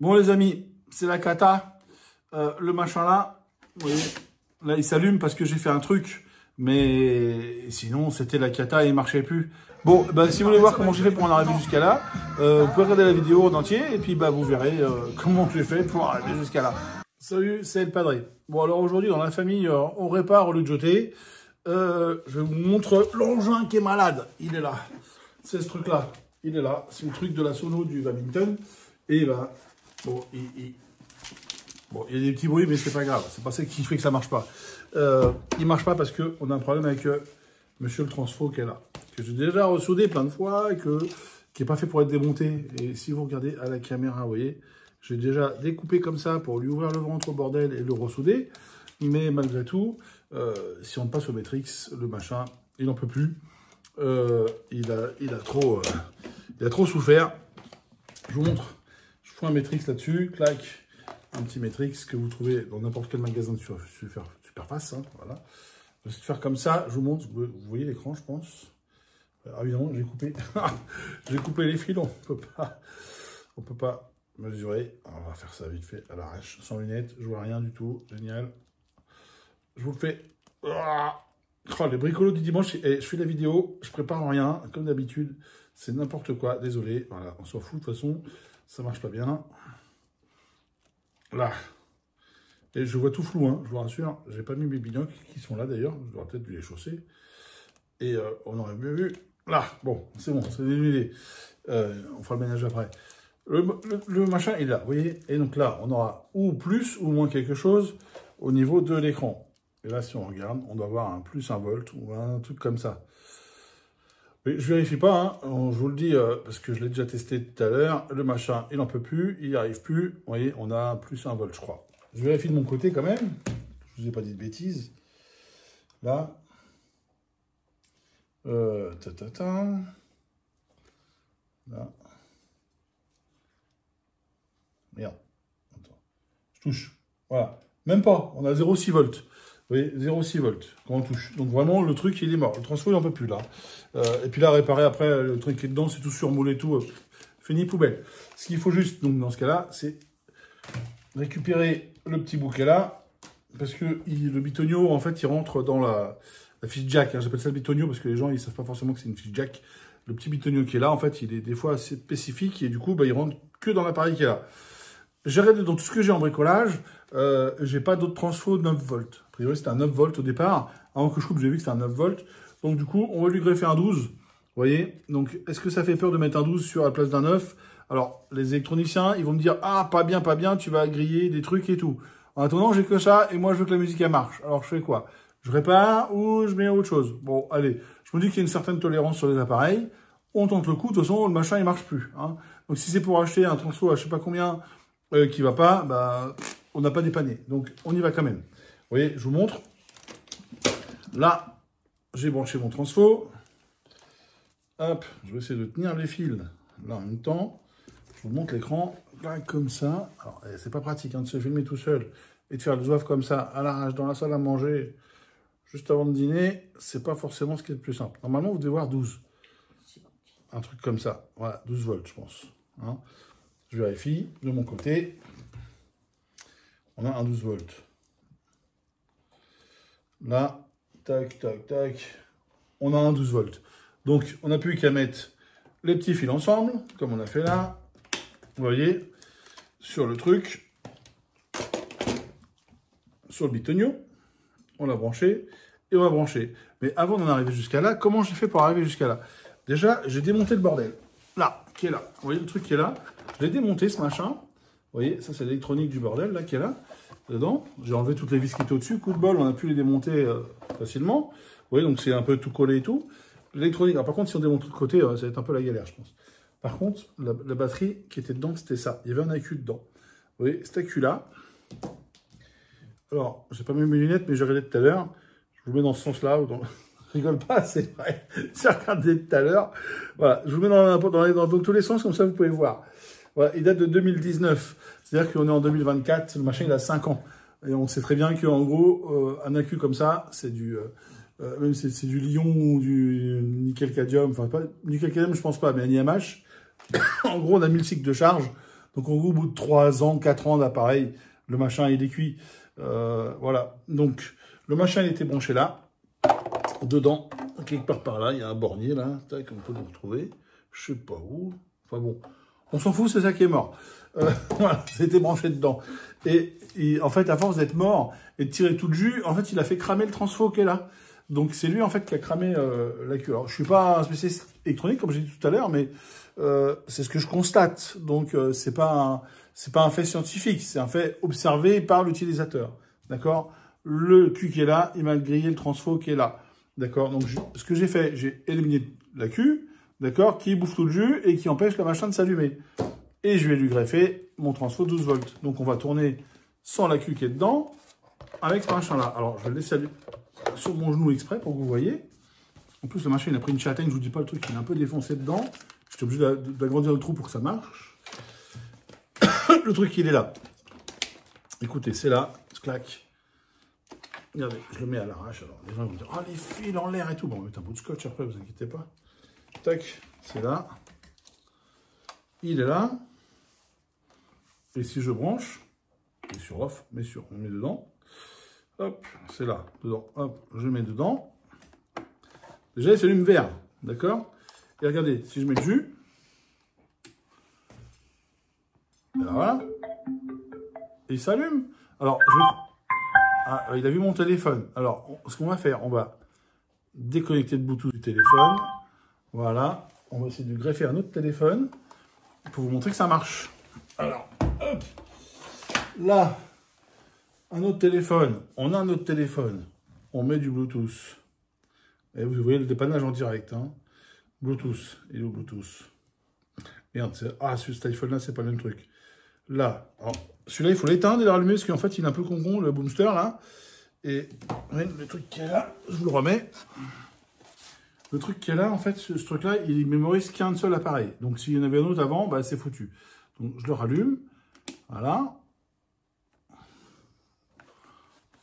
Bon les amis, c'est la cata. Euh, le machin là, vous voyez, là il s'allume parce que j'ai fait un truc. Mais sinon, c'était la cata et il marchait plus. Bon, bah, si vous voulez voir comment j'ai fait pour en arriver jusqu'à là, euh, vous pouvez regarder la vidéo en entier et puis bah, vous verrez euh, comment j'ai fait pour arriver jusqu'à là. Salut, c'est le padré. Bon, alors aujourd'hui, dans la famille, on répare au lieu je vous montre l'engin qui est malade. Il est là. C'est ce truc-là. Il est là. C'est le truc de la sono du Babington. Et bah, bon, il, bon, il y a des petits bruits, mais c'est pas grave. C'est pas ça qui fait que ça marche pas. Euh, il marche pas parce que on a un problème avec euh, Monsieur le Transfo qui est là, que j'ai déjà ressoudé plein de fois et que qui est pas fait pour être démonté. Et si vous regardez à la caméra, vous voyez, j'ai déjà découpé comme ça pour lui ouvrir le ventre au bordel et le ressouder. Mais malgré tout, euh, si on passe au Matrix, le machin, il n'en peut plus. Euh, il, a, il, a trop, euh, il a trop souffert. Je vous montre. Un Matrix là-dessus. Clac. Un petit Matrix que vous trouvez dans n'importe quel magasin de Superface. hein, voilà. Je vais faire comme ça. Je vous montre. Vous voyez l'écran, je pense. Alors, évidemment, j'ai coupé. j'ai coupé les fils. On peut pas. On peut pas mesurer. On va faire ça vite fait à l'arrache, sans lunettes. Je vois rien du tout. Génial. Je vous le fais. Ah Oh, les bricolos du dimanche, eh, je fais la vidéo, je prépare rien, comme d'habitude. C'est n'importe quoi, désolé. Voilà, on s'en fout, de toute façon, ça marche pas bien. Là. Et je vois tout flou, hein, je vous rassure. J'ai pas mis mes binocs, qui sont là d'ailleurs. Je devrais peut-être les chausser. Et euh, on aurait mieux vu. Là, bon, c'est bon, c'est dénudé. Euh, on fera le ménage après. Le, le- le machin est là, vous voyez Et donc là, on aura ou plus ou moins quelque chose au niveau de l'écran. Et là, si on regarde, on doit avoir un plus un volt ou un truc comme ça. Mais je vérifie pas, hein. Je vous le dis, euh, parce que je l'ai déjà testé tout à l'heure. Le machin, il n'en peut plus, il n'y arrive plus. Vous voyez, on a plus un volt, je crois. Je vérifie de mon côté quand même. Je vous ai pas dit de bêtises. Là. Euh, ta, ta, ta. Là. Merde. Attends. Je touche. Voilà. Même pas. On a 0,6 volts. Voyez, 0,6 volts quand on touche. Donc vraiment, le truc, il est mort. Le transfo, il n'en peut plus, là. Euh, et puis là, réparer après, le truc qui est dedans, c'est tout surmoulé, tout. euh, fini, poubelle. Ce qu'il faut juste, donc dans ce cas-là, c'est récupérer le petit bouquet là. Parce que le bitonio, en fait, il rentre dans la, la fiche jack. hein. J'appelle ça le bitonio parce que les gens, ils savent pas forcément que c'est une fiche jack. Le petit bitonio qui est là, en fait, il est des fois assez spécifique et du coup, bah, il rentre que dans l'appareil qui est là. Regardé dans tout ce que j'ai en bricolage, euh, j'ai pas d'autres transfo de 9 volts. Priori, c'était un 9 volts au départ. Avant que je coupe, j'ai vu que c'était un 9 volts. Donc, du coup, on va lui greffer un 12. Vous voyez? Donc, est-ce que ça fait peur de mettre un 12 sur la place d'un 9 Alors, les électroniciens, ils vont me dire Ah, pas bien, pas bien, tu vas griller des trucs et tout. En attendant, j'ai que ça et moi, je veux que la musique, elle marche. Alors, je fais quoi? Je répare ou je mets autre chose? Bon, allez. Je me dis qu'il y a une certaine tolérance sur les appareils. On tente le coup. De toute façon, le machin, il marche plus. hein. Donc, si c'est pour acheter un transfo à je sais pas combien euh, qui va pas, bah, on n'a pas dépanné. Donc, on y va quand même. Vous voyez, je vous montre. Là, j'ai branché mon transfo. Hop, je vais essayer de tenir les fils là en même temps. Je vous montre l'écran, là, comme ça. Alors, eh, c'est pas pratique hein, de se filmer tout seul et de faire le zouave comme ça, à l'arrache, dans la salle à manger, juste avant de dîner. C'est pas forcément ce qui est le plus simple. Normalement, vous devez voir 12. Un truc comme ça. Voilà, 12 volts, je pense. hein. Je vérifie de mon côté. On a un 12 volts. Là, tac, tac, tac. On a un 12 volts. Donc, on n'a plus qu'à mettre les petits fils ensemble, comme on a fait là. Vous voyez, sur le truc, sur le bitonio. On l'a branché et on l'a branché. Mais avant d'en arriver jusqu'à là, comment j'ai fait pour arriver jusqu'à là? Déjà, j'ai démonté le bordel. Là, qui est là? Vous voyez le truc qui est là? Je l'ai démonté, ce machin. Vous voyez, ça c'est l'électronique du bordel, là, qui est là, J'ai enlevé toutes les vis qui étaient au-dessus. Coup de bol, on a pu les démonter euh, facilement. Vous voyez, donc c'est un peu tout collé et tout. L'électronique, par contre, si on démonte de côté, euh, ça va être un peu la galère, je pense. Par contre, la, batterie qui était dedans, c'était ça. Il y avait un accu dedans. Vous voyez, cet accu-là. Alors, j'ai pas mis mes lunettes, mais j'ai regardé tout à l'heure. Je vous mets dans ce sens-là. Je rigole pas, c'est vrai. J'ai regardé tout à l'heure. Voilà, je vous mets dans, dans, dans, dans tous les sens, comme ça vous pouvez voir. Il date de 2019. C'est-à-dire qu'on est en 2024, le machin il a 5 ans. Et on sait très bien qu'en gros, euh, un accu comme ça, c'est du... euh, euh, même c'est du lion ou du nickel cadmium, enfin pas nickel cadmium je pense pas, mais un IMH. en gros on a 1000 cycles de charge, Donc au bout de 3 ans, 4 ans d'appareil, le machin il est cuit. Voilà. Donc le machin il était branché là. Dedans, quelque part par là, il y a un bornier là, tac, on peut le retrouver. Je sais pas où. Enfin bon, on s'en fout, c'est ça qui est mort. Euh, voilà, c'était branché dedans. Et, en fait, à force d'être mort et de tirer tout le jus, en fait, il a fait cramer le transfo qui est là. Donc c'est lui en fait qui a cramé euh, la queue. Alors je suis pas un spécialiste électronique comme j'ai dit tout à l'heure, mais euh, c'est ce que je constate. Donc euh, c'est pas c'est pas un fait scientifique, c'est un fait observé par l'utilisateur. D'accord? Le cul qui est là, il m'a grillé le transfo qui est là. D'accord? Donc ce que j'ai fait, j'ai éliminé la queue, d'accord, qui bouffe tout le jus et qui empêche la machin de s'allumer. Et je vais lui greffer mon transfo 12 volts. Donc on va tourner sans la queue qui est dedans, avec ce machin là. Alors je vais le laisser sur mon genou exprès pour que vous voyez. En plus, le machin, il a pris une châtaigne, je vous dis pas le truc, il est un peu défoncé dedans. J'étais obligé d'agrandir le trou pour que ça marche. le truc, il est là. Écoutez, c'est là, clac. Regardez, je le mets à l'arrache. Alors, les gens vont dire, ah, les fils en l'air et tout. Bon, on va mettre un bout de scotch après, vous inquiétez pas. Tac, c'est là. Il est là. Et si je branche, et sur off, mais sur, on met dedans. Hop, c'est là, dedans. Hop, je mets dedans. Déjà, il s'allume vert, d'accord? Et regardez, si je mets le jus, voilà, et il s'allume. Alors, je ah, il a vu mon téléphone. Alors, ce qu'on va faire, on va déconnecter le Bluetooth du téléphone. Voilà, on va essayer de greffer un autre téléphone pour vous montrer que ça marche. Alors, hop, là, un autre téléphone, on a un autre téléphone, on met du Bluetooth. Et vous voyez le dépannage en direct. Hein. Bluetooth, et le Bluetooth. Merde, ah, cet iPhone-là, c'est pas le même truc. Là, celui-là, il faut l'éteindre et le rallumer, parce qu'en fait, il est un peu con le boomster, là. Et le truc qui est là, je vous le remets. Le truc qui est là, en fait, ce, truc-là, il mémorise qu'un seul appareil. Donc, s'il y en avait un autre avant, bah, c'est foutu. Donc, je le rallume. Voilà.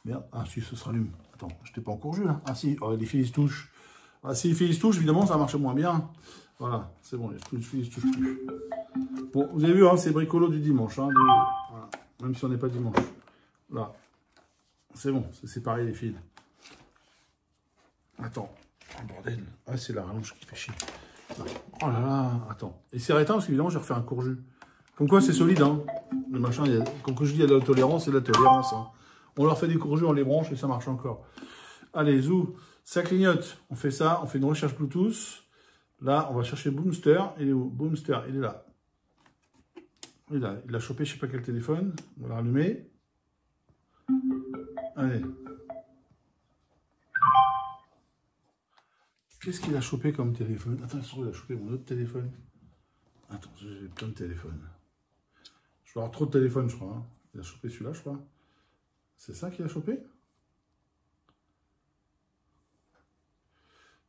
Merde. Ah, si, ça se rallume. Attends, je t'ai pas encore vu, là. Ah, si, oh, les fils touchent. Ah, si les fils touchent, évidemment, ça marche moins bien. Voilà, c'est bon, les fils touchent plus. Bon, vous avez vu, hein, c'est bricolo du dimanche. Hein. Même si on n'est pas dimanche. Là. C'est bon, c'est séparé les fils. Attends. Oh, bordel. Ah, c'est la rallonge qui fait chier. Oh là là, attends. Et c'est arrêtant parce qu'évidemment, j'ai refait un court jus. Comme quoi, c'est solide, hein. Le machin, il y a... je dis, de la tolérance, c'est de la tolérance. Hein. On leur fait des courgeux, on les branche et ça marche encore. Allez, zou, ça clignote. On fait ça, on fait une recherche Bluetooth. Là, on va chercher Boomster. Il est où? Boomster, il est là. Il a, il a chopé je sais pas quel téléphone. On va l'allumer. Allez. Qu'est-ce qu'il a chopé comme téléphone? Attends, il a chopé mon autre téléphone. Attends, j'ai plein de téléphones. Je vais avoir trop de téléphones, je crois. Hein. Il a chopé celui-là, je crois. C'est ça qu'il a chopé?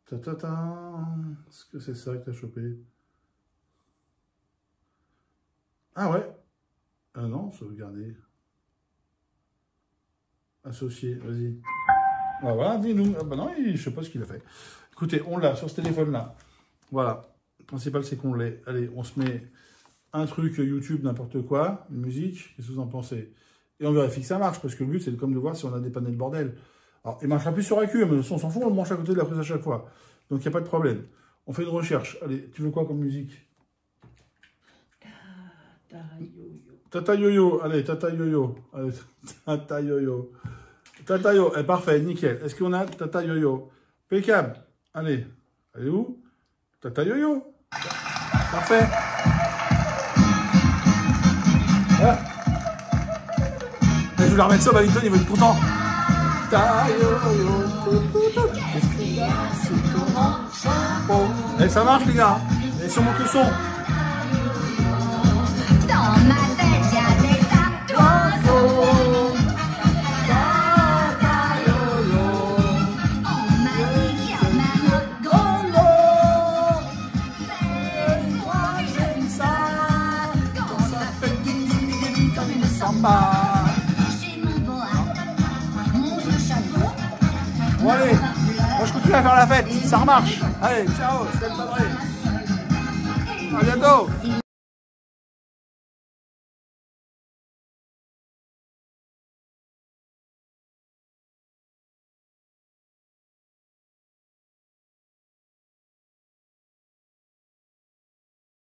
Ta ta ta Est-ce que c'est ça qu'il a chopé? Ah ouais? Ah non, sauvegarder. Associé, vas-y. Ah voilà, dis-nous. Ah bah non, je sais pas ce qu'il a fait. Écoutez, on l'a sur ce téléphone-là. Voilà. Le principal, c'est qu'on l'ait. Allez, on se met un truc YouTube, n'importe quoi, une musique. Qu'est-ce que vous en pensez? Et on vérifie que ça marche, parce que le but, c'est comme de voir si on a dépanné le bordel. Alors, il marchera plus sur AQ, mais on s'en fout, on le mange à côté de la prise à chaque fois. Donc, il n'y a pas de problème. On fait une recherche. Allez, tu veux quoi comme musique? Tata yo-yo. Allez, Tata yo-yo. Allez, Tata yo-yo. Tata yo, eh, parfait, nickel. Est-ce qu'on a Tata yo-yo Impeccable. Allez, allez où? Tata yo-yo. Parfait. Je vais leur mettre ça, Babington, il va être content. Et ça marche, les gars. Et sur mon son. La fête, ça remarche. Allez, ciao, c'était le padré. À bientôt.